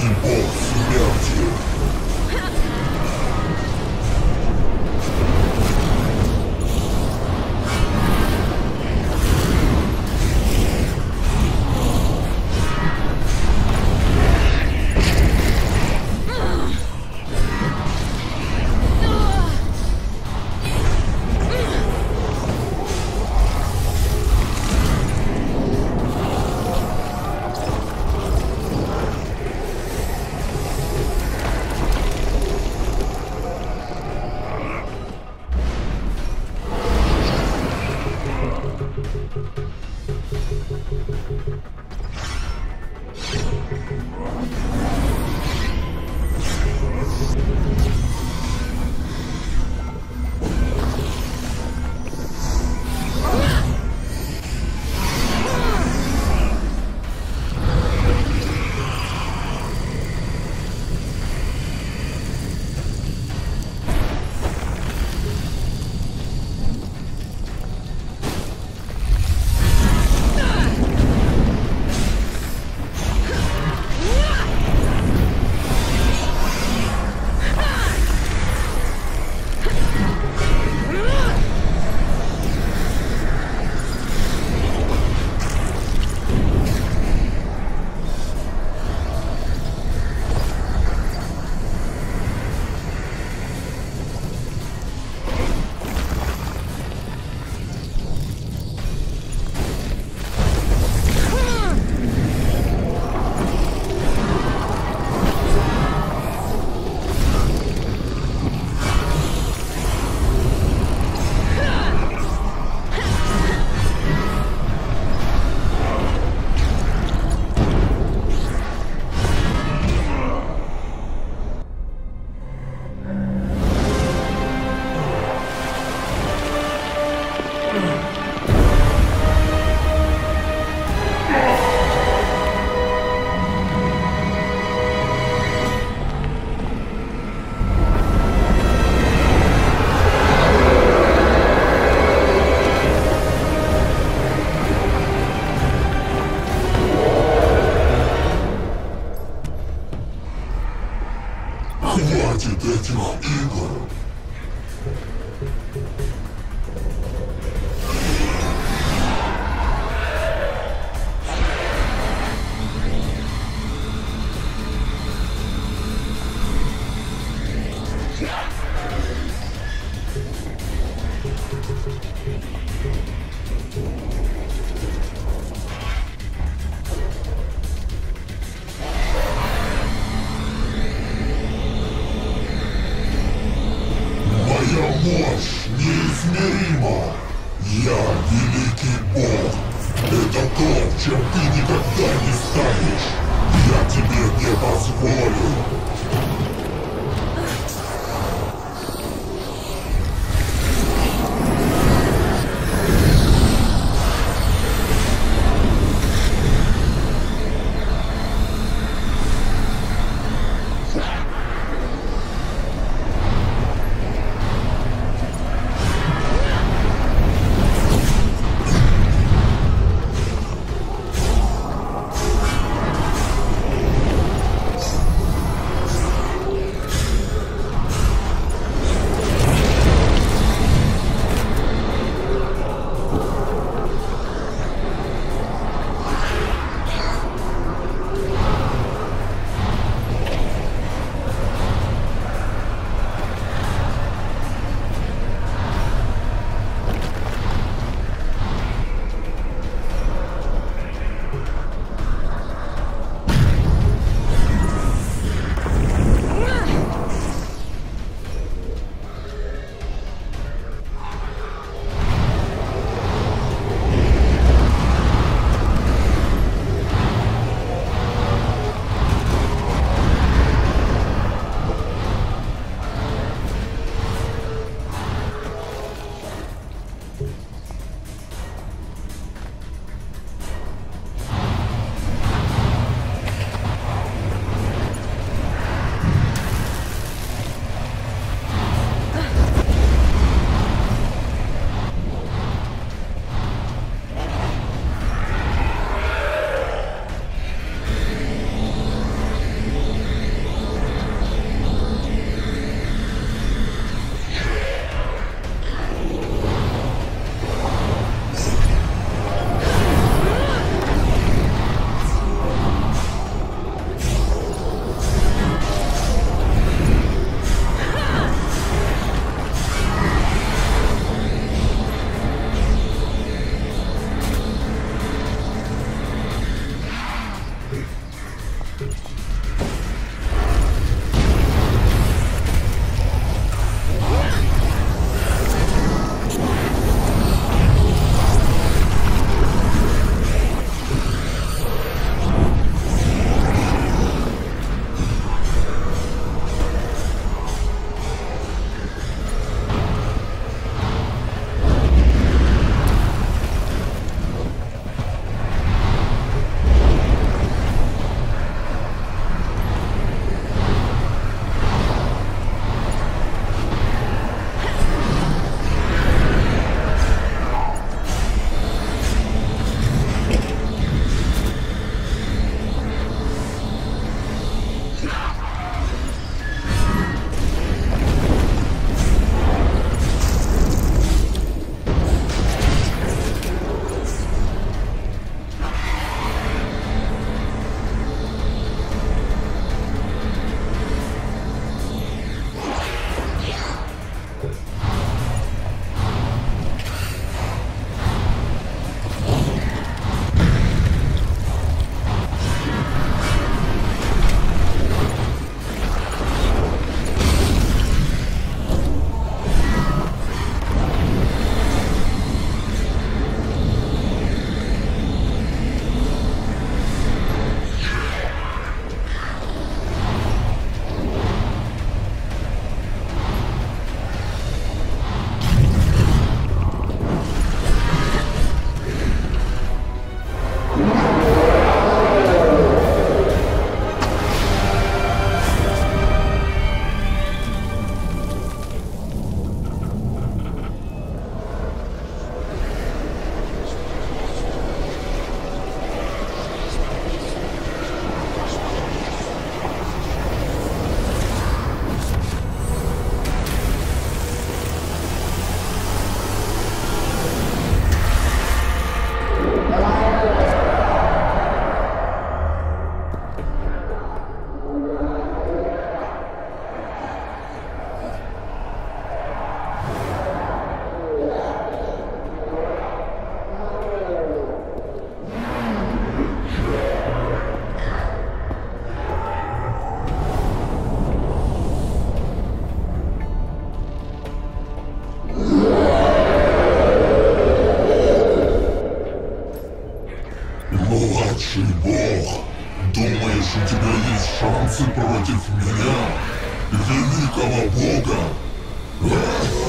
fucking. 仲間防寒